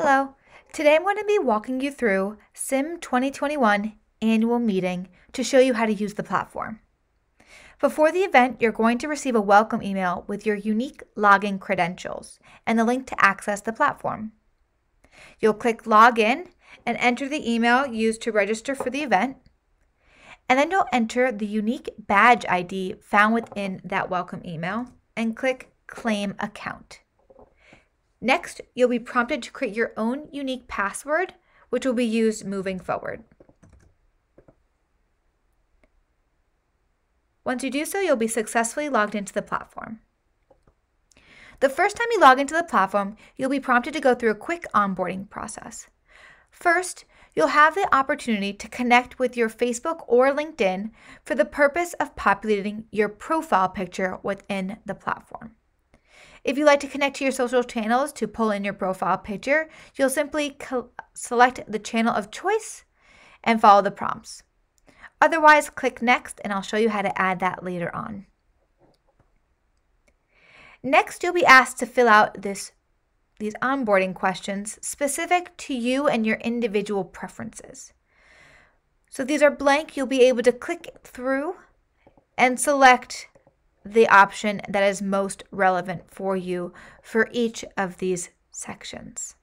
Hello. Today I'm going to be walking you through SIIM 2021 annual meeting to show you how to use the platform. Before the event, you're going to receive a welcome email with your unique login credentials and the link to access the platform. You'll click Login and enter the email used to register for the event. And then you'll enter the unique badge ID found within that welcome email and click Claim Account. Next, you'll be prompted to create your own unique password, which will be used moving forward. Once you do so, you'll be successfully logged into the platform. The first time you log into the platform, you'll be prompted to go through a quick onboarding process. First, you'll have the opportunity to connect with your Facebook or LinkedIn for the purpose of populating your profile picture within the platform. If you'd like to connect to your social channels to pull in your profile picture, you'll simply select the channel of choice and follow the prompts. Otherwise, click Next and I'll show you how to add that later on. Next, you'll be asked to fill out this, these onboarding questions specific to you and your individual preferences. So these are blank. You'll be able to click through and select the option that is most relevant for you for each of these sections.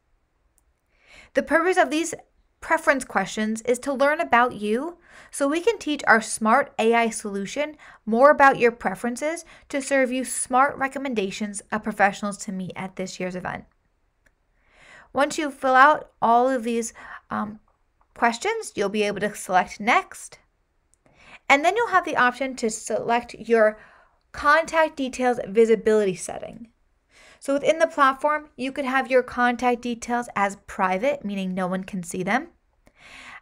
The purpose of these preference questions is to learn about you so we can teach our smart AI solution more about your preferences to serve you smart recommendations of professionals to meet at this year's event. Once you fill out all of these um, questions, you'll be able to select next. And then you'll have the option to select your contact details visibility setting. So within the platform, you could have your contact details as private, meaning no one can see them,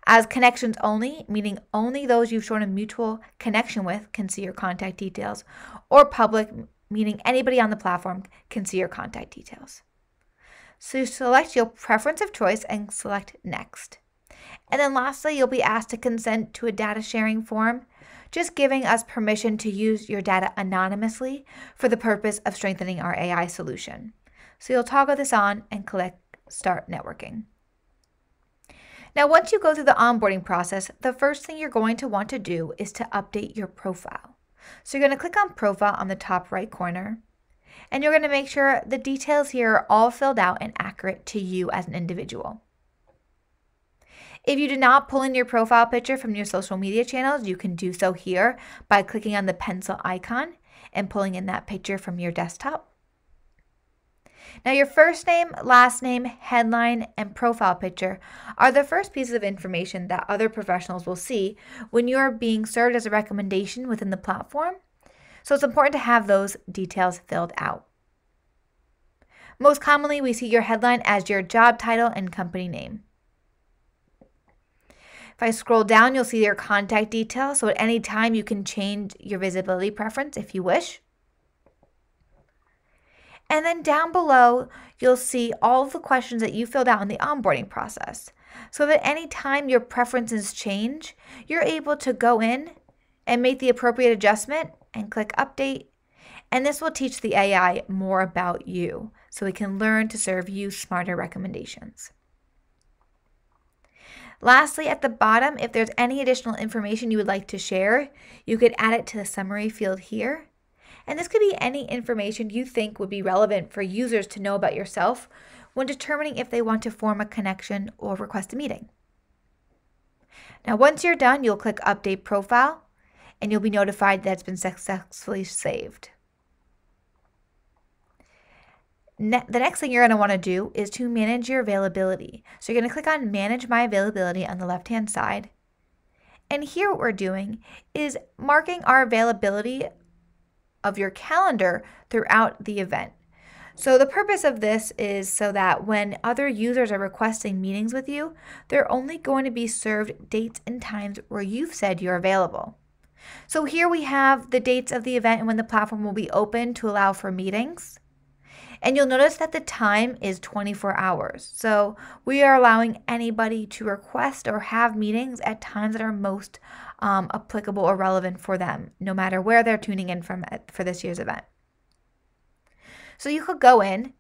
as connections only, meaning only those you've shown a mutual connection with can see your contact details, or public, meaning anybody on the platform can see your contact details. So you select your preference of choice and select next. And then lastly, you'll be asked to consent to a data sharing form just giving us permission to use your data anonymously for the purpose of strengthening our AI solution. So you'll toggle this on and click Start Networking. Now, once you go through the onboarding process, the first thing you're going to want to do is to update your profile. So you're going to click on Profile on the top right corner, and you're going to make sure the details here are all filled out and accurate to you as an individual. If you did not pull in your profile picture from your social media channels, you can do so here by clicking on the pencil icon and pulling in that picture from your desktop. Now, your first name, last name, headline, and profile picture are the first pieces of information that other professionals will see when you are being served as a recommendation within the platform. So, it's important to have those details filled out. Most commonly, we see your headline as your job title and company name. I scroll down, you'll see your contact details. So at any time, you can change your visibility preference if you wish. And then down below, you'll see all of the questions that you filled out in the onboarding process. So that any time your preferences change, you're able to go in and make the appropriate adjustment and click update. And this will teach the AI more about you so it can learn to serve you smarter recommendations. Lastly, at the bottom, if there's any additional information you would like to share, you could add it to the summary field here. And this could be any information you think would be relevant for users to know about yourself when determining if they want to form a connection or request a meeting. Now, once you're done, you'll click Update Profile and you'll be notified that it's been successfully saved. Ne- the next thing you're going to want to do is to manage your availability. So you're going to click on Manage My Availability on the left hand side. And here, what we're doing is marking our availability of your calendar throughout the event. So, the purpose of this is so that when other users are requesting meetings with you, they're only going to be served dates and times where you've said you're available. So, here we have the dates of the event and when the platform will be open to allow for meetings. And you'll notice that the time is 24 hours. So we are allowing anybody to request or have meetings at times that are most um, applicable or relevant for them, no matter where they're tuning in from for this year's event. So you could go in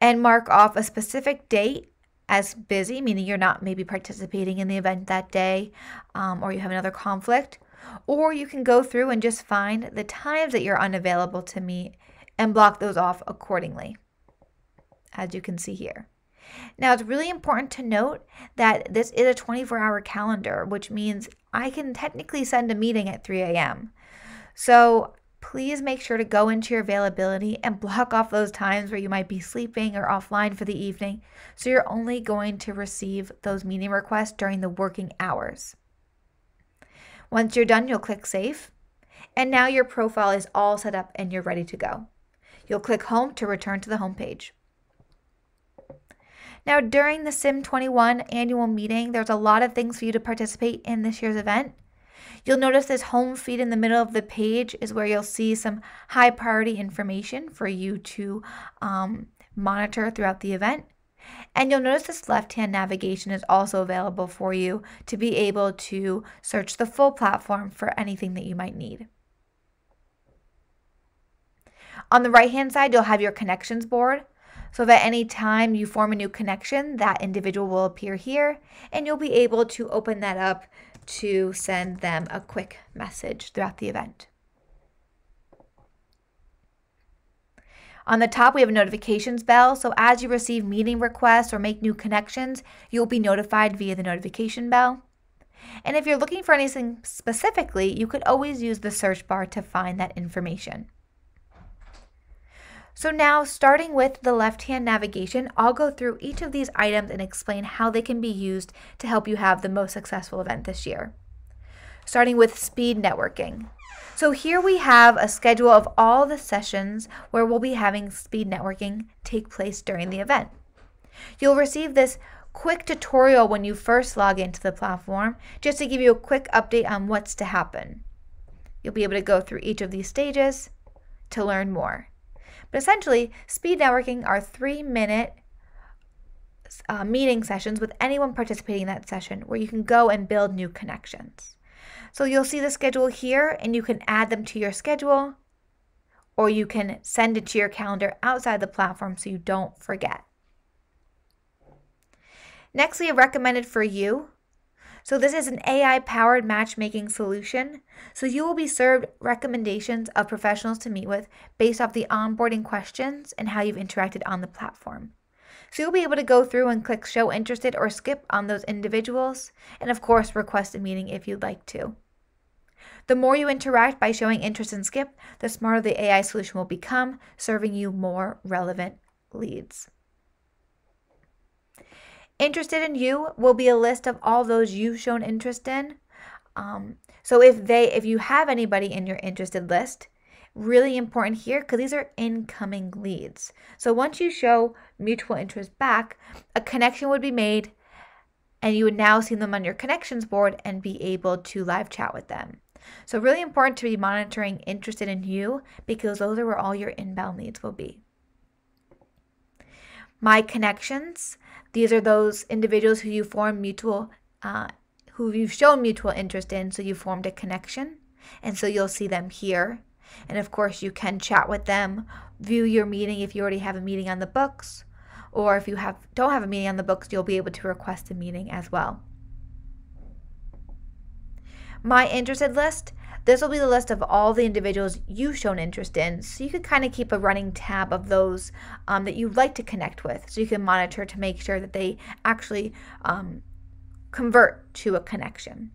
and mark off a specific date as busy, meaning you're not maybe participating in the event that day um, or you have another conflict. Or you can go through and just find the times that you're unavailable to meet and block those off accordingly, as you can see here. Now, it's really important to note that this is a 24 hour calendar, which means I can technically send a meeting at 3 a.m. So please make sure to go into your availability and block off those times where you might be sleeping or offline for the evening. So you're only going to receive those meeting requests during the working hours. Once you're done, you'll click Save. And now your profile is all set up and you're ready to go. You'll click Home to return to the home page. Now, during the SIIM21 annual meeting, there's a lot of things for you to participate in this year's event. You'll notice this home feed in the middle of the page is where you'll see some high priority information for you to um, monitor throughout the event. And you'll notice this left hand navigation is also available for you to be able to search the full platform for anything that you might need. On the right hand side, you'll have your connections board. So that any time you form a new connection, that individual will appear here and you'll be able to open that up to send them a quick message throughout the event. On the top, we have a notifications bell. So as you receive meeting requests or make new connections, you'll be notified via the notification bell. And if you're looking for anything specifically, you could always use the search bar to find that information. So now, starting with the left-hand navigation, I'll go through each of these items and explain how they can be used to help you have the most successful event this year. Starting with speed networking. So here we have a schedule of all the sessions where we'll be having speed networking take place during the event. You'll receive this quick tutorial when you first log into the platform just to give you a quick update on what's to happen. You'll be able to go through each of these stages to learn more. But essentially, speed networking are three minute uh, meeting sessions with anyone participating in that session where you can go and build new connections. So you'll see the schedule here and you can add them to your schedule or you can send it to your calendar outside the platform so you don't forget. Next, we have recommended for you so this is an AI powered matchmaking solution. So you will be served recommendations of professionals to meet with based off the onboarding questions and how you've interacted on the platform. So you'll be able to go through and click show interested or skip on those individuals and of course request a meeting if you'd like to. The more you interact by showing interest and skip, the smarter the AI solution will become, serving you more relevant leads. Interested in you will be a list of all those you've shown interest in. Um, so if they, if you have anybody in your interested list, really important here because these are incoming leads. So once you show mutual interest back, a connection would be made and you would now see them on your connections board and be able to live chat with them. So really important to be monitoring interested in you because those are where all your inbound leads will be. My connections, these are those individuals who you form mutual, uh, who you've shown mutual interest in, so you formed a connection. And so you'll see them here. And of course, you can chat with them, view your meeting if you already have a meeting on the books, or if you have don't have a meeting on the books, you'll be able to request a meeting as well. My interested list, this will be the list of all the individuals you've shown interest in, so you can kind of keep a running tab of those um, that you'd like to connect with, so you can monitor to make sure that they actually um, convert to a connection.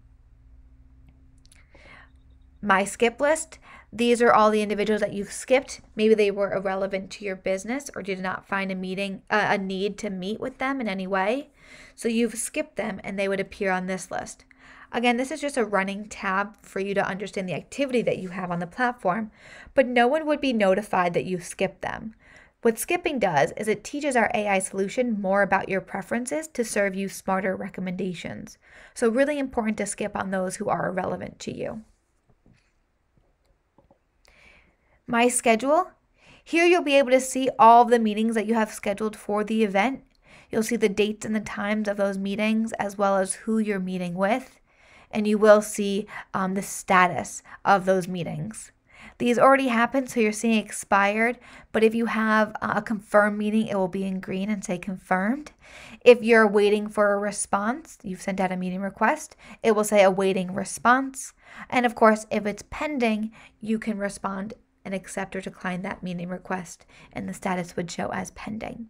My skip list, these are all the individuals that you've skipped. Maybe they were irrelevant to your business or did not find a meeting, uh, a need to meet with them in any way. So you've skipped them and they would appear on this list. Again, this is just a running tab for you to understand the activity that you have on the platform, but no one would be notified that you skipped them. What skipping does is it teaches our AI solution more about your preferences to serve you smarter recommendations. So, really important to skip on those who are relevant to you. My schedule. Here you'll be able to see all of the meetings that you have scheduled for the event. You'll see the dates and the times of those meetings as well as who you're meeting with and you will see um, the status of those meetings. These already happened, so you're seeing expired. But if you have a confirmed meeting, it will be in green and say confirmed. If you're waiting for a response, you've sent out a meeting request, it will say awaiting response. And of course, if it's pending, you can respond and accept or decline that meeting request, and the status would show as pending.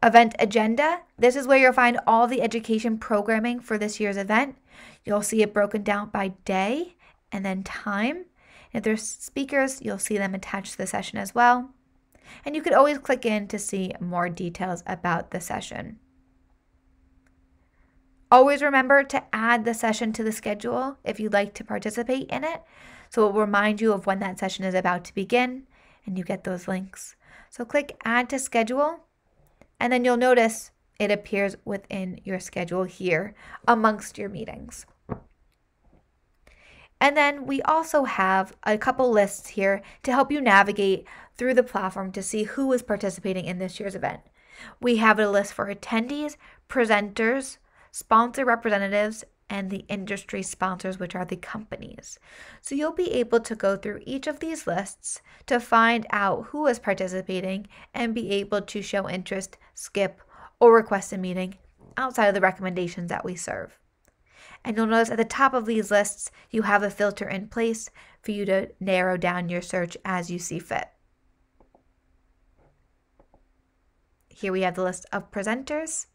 Event agenda. This is where you'll find all the education programming for this year's event. You'll see it broken down by day and then time. If there's speakers, you'll see them attached to the session as well. And you could always click in to see more details about the session. Always remember to add the session to the schedule if you'd like to participate in it. So it will remind you of when that session is about to begin and you get those links. So click add to schedule and then you'll notice it appears within your schedule here amongst your meetings. And then we also have a couple lists here to help you navigate through the platform to see who is participating in this year's event. We have a list for attendees, presenters, sponsor representatives, and the industry sponsors, which are the companies. So you'll be able to go through each of these lists to find out who is participating and be able to show interest, skip, or request a meeting outside of the recommendations that we serve. And you'll notice at the top of these lists, you have a filter in place for you to narrow down your search as you see fit. Here we have the list of presenters,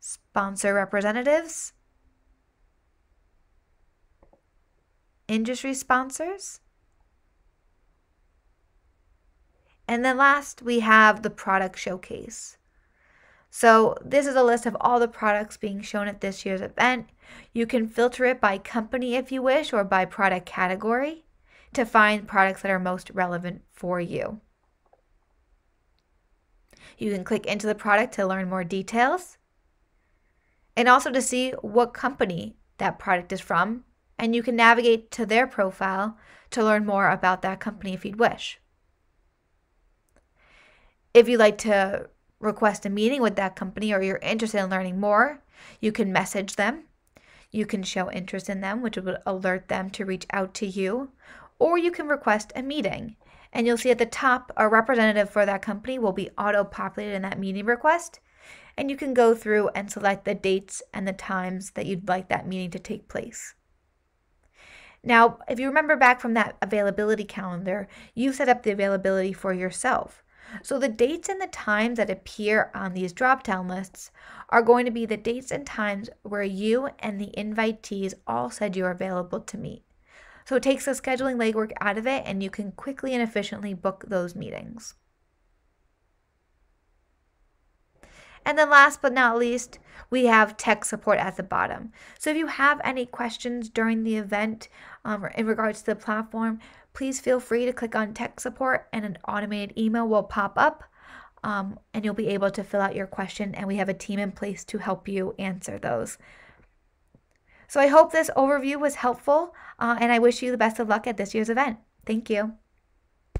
sponsor representatives, industry sponsors, and then last we have the product showcase. So, this is a list of all the products being shown at this year's event. You can filter it by company if you wish or by product category to find products that are most relevant for you. You can click into the product to learn more details and also to see what company that product is from. And you can navigate to their profile to learn more about that company if you'd wish. If you'd like to request a meeting with that company or you're interested in learning more, you can message them. You can show interest in them, which would alert them to reach out to you, or you can request a meeting. And you'll see at the top, a representative for that company will be auto populated in that meeting request. And you can go through and select the dates and the times that you'd like that meeting to take place. Now, if you remember back from that availability calendar, you set up the availability for yourself. So the dates and the times that appear on these drop down lists are going to be the dates and times where you and the invitees all said you're available to meet. So it takes the scheduling legwork out of it and you can quickly and efficiently book those meetings. And then last but not least, we have tech support at the bottom. So if you have any questions during the event um, in regards to the platform, please feel free to click on tech support and an automated email will pop up um, and you'll be able to fill out your question and we have a team in place to help you answer those. So I hope this overview was helpful uh, and I wish you the best of luck at this year's event. Thank you.